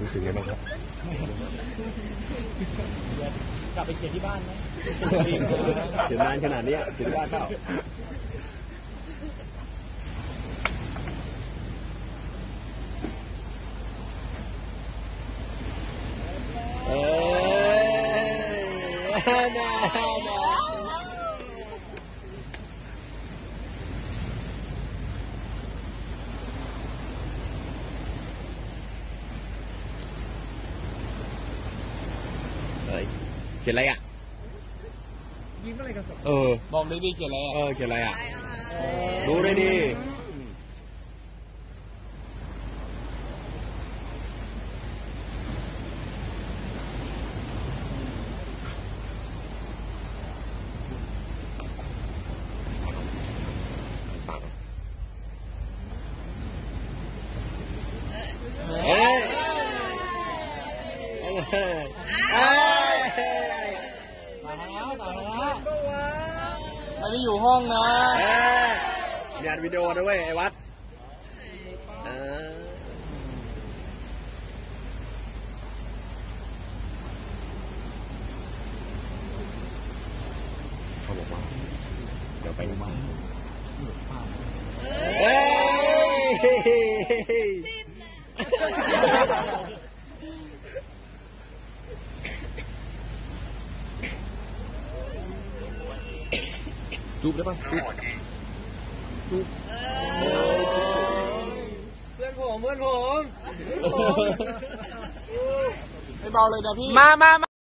รู้สึกไงบ้างครับกลับไปเขียนที่บ้านไหมเขียนนานขนาดเนี้ยเขียนที่บ้านเปล่าเอ้ยน่าน่าเฮ้ย เขียนอะไรอะ ยิ้มอะไรกันสองเออ บอกเลยดีเขียนอะไรเออ เขียนอะไรอะ ดูได้ดีเฮ้ยเฮ้ยเฮ้ย มาแล้วสาวแล้ว ไม่ได้อยู่ห้องนะเฮ้ยมีอัดวิดีโอด้วยไอ้วัดเออเขาบอกว่าเดี๋ยวไปมาเฮ้ย จูบได้ปะจูบเพื่อนผมเพื่อนผมไม่เบาเลยนะพี่ มามามา